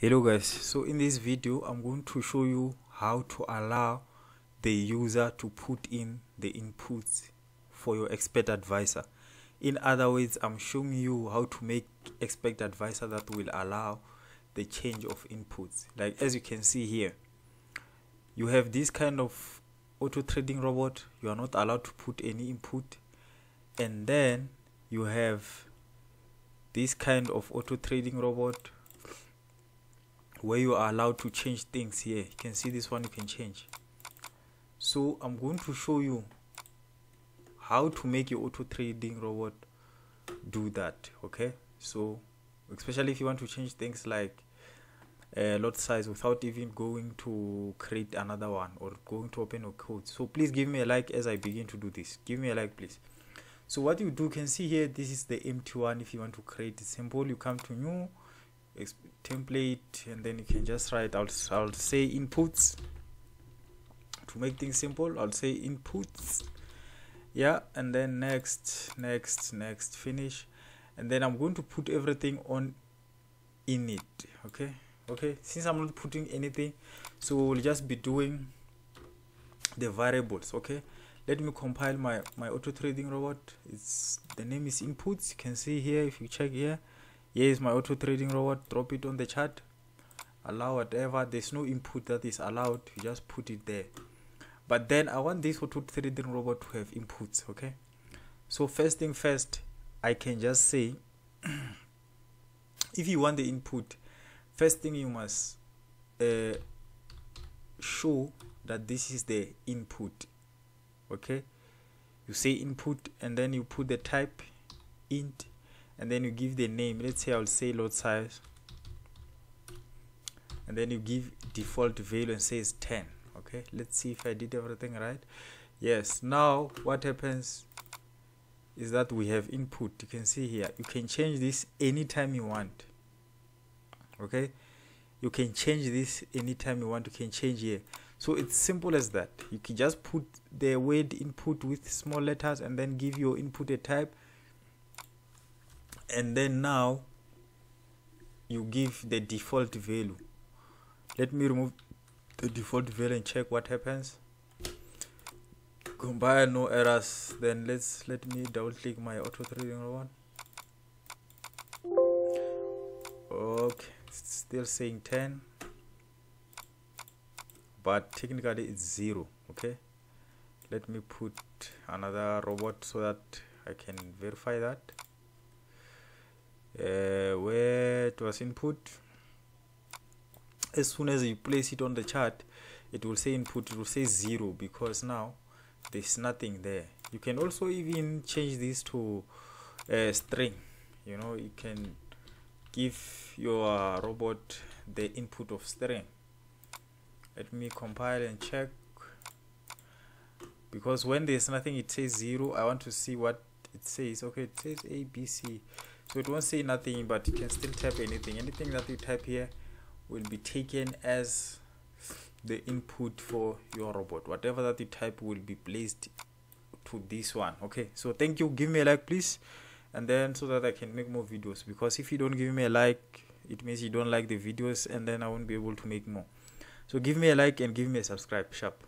hello guys. So in this video i'm going to show you how to allow the user to put in the inputs for your expert advisor. In other words i'm showing you how to make expert advisor that will allow the change of inputs. Like as you can see here you have this kind of auto trading robot. You are not allowed to put any input. And then you have this kind of auto trading robot where you are allowed to change things here. You can see this one you can change. So i'm going to show you how to make your auto trading robot do that okay? So especially if you want to change things like uh, lot size without even going to create another one or going to open a code. So please give me a like as i begin to do this. Give me a like please. So what you do you can see here this is the empty one if you want to create it. Simple you come to new template and then you can just write. I'll, I'll say inputs. To make things simple I'll say inputs. Yeah and then next next next finish. And then I'm going to put everything on in it okay? Okay since I'm not putting anything so we'll just be doing the variables okay? Let me compile my my auto trading robot. It's the name is inputs. You can see here if you check here here is my auto trading robot drop it on the chart. Allow whatever there's no input that is allowed you just put it there. But then i want this auto trading robot to have inputs okay? So first thing first i can just say if you want the input first thing you must uh, show that this is the input okay? You say input and then you put the type int and then you give the name. Let's say I'll say lot size. And then you give default value and says 10 okay? Let's see if I did everything right. Yes. Now what happens is that we have input. You can see here. You can change this anytime you want. Okay? You can change this anytime you want. You can change here. So it's simple as that. You can just put the word input with small letters and then give your input a type and then now you give the default value. Let me remove the default value and check what happens. Compile no errors. Then let's let me double click my auto trading one. Okay still saying 10 but technically it's zero okay? Let me put another robot so that I can verify that uh, where it was input as soon as you place it on the chart it will say input it will say zero because now there's nothing there. You can also even change this to a string. You know you can give your robot the input of string. Let me compile and check. Because when there's nothing it says zero. I want to see what it says. Okay it says abc so it won't say nothing but you can still type anything. Anything that you type here will be taken as the input for your robot. Whatever that you type will be placed to this one. Okay so thank you. Give me a like please. And then so that i can make more videos. Because if you don't give me a like it means you don't like the videos and then i won't be able to make more. So give me a like and give me a subscribe. Sharp